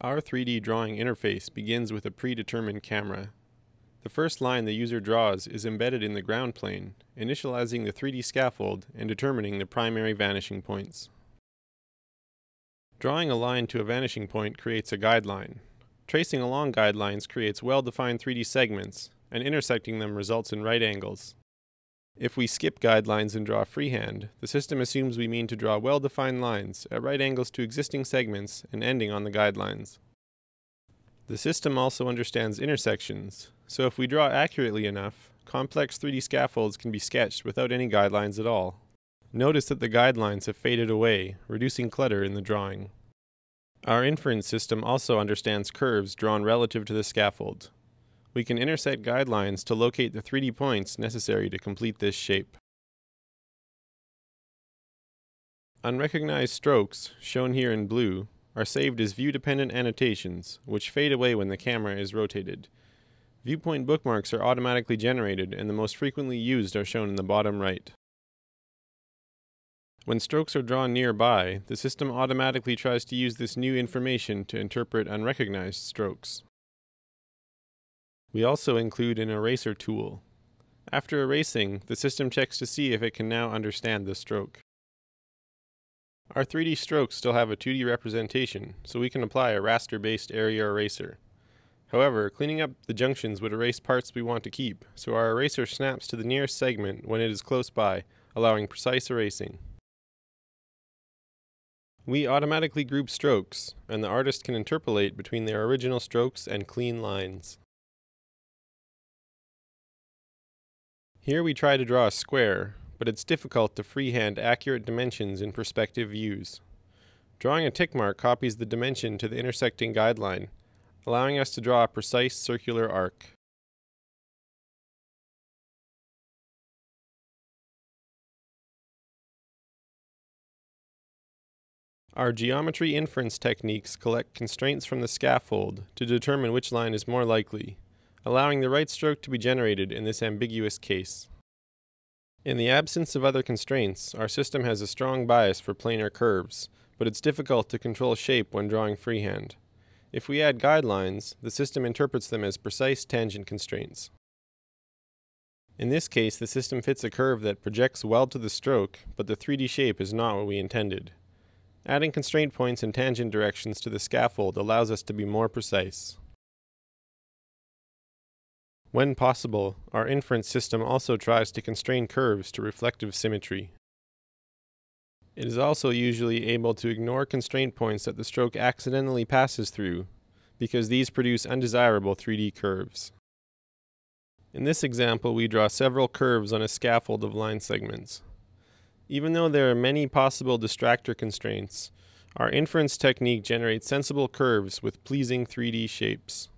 Our 3D drawing interface begins with a predetermined camera. The first line the user draws is embedded in the ground plane, initializing the 3D scaffold and determining the primary vanishing points. Drawing a line to a vanishing point creates a guideline. Tracing along guidelines creates well-defined 3D segments, and intersecting them results in right angles. If we skip guidelines and draw freehand, the system assumes we mean to draw well-defined lines at right angles to existing segments and ending on the guidelines. The system also understands intersections, so if we draw accurately enough, complex 3D scaffolds can be sketched without any guidelines at all. Notice that the guidelines have faded away, reducing clutter in the drawing. Our inference system also understands curves drawn relative to the scaffold, we can intersect guidelines to locate the 3D points necessary to complete this shape. Unrecognized strokes, shown here in blue, are saved as view-dependent annotations, which fade away when the camera is rotated. Viewpoint bookmarks are automatically generated and the most frequently used are shown in the bottom right. When strokes are drawn nearby, the system automatically tries to use this new information to interpret unrecognized strokes. We also include an eraser tool. After erasing, the system checks to see if it can now understand the stroke. Our 3D strokes still have a 2D representation, so we can apply a raster-based area eraser. However, cleaning up the junctions would erase parts we want to keep, so our eraser snaps to the nearest segment when it is close by, allowing precise erasing. We automatically group strokes, and the artist can interpolate between their original strokes and clean lines. Here we try to draw a square, but it's difficult to freehand accurate dimensions in perspective views. Drawing a tick mark copies the dimension to the intersecting guideline, allowing us to draw a precise circular arc. Our geometry inference techniques collect constraints from the scaffold to determine which line is more likely, allowing the right stroke to be generated in this ambiguous case. In the absence of other constraints, our system has a strong bias for planar curves, but it's difficult to control shape when drawing freehand. If we add guidelines, the system interprets them as precise tangent constraints. In this case, the system fits a curve that projects well to the stroke, but the 3D shape is not what we intended. Adding constraint points and tangent directions to the scaffold allows us to be more precise. When possible, our inference system also tries to constrain curves to reflective symmetry. It is also usually able to ignore constraint points that the stroke accidentally passes through, because these produce undesirable 3D curves. In this example, we draw several curves on a scaffold of line segments. Even though there are many possible distractor constraints, our inference technique generates sensible curves with pleasing 3D shapes.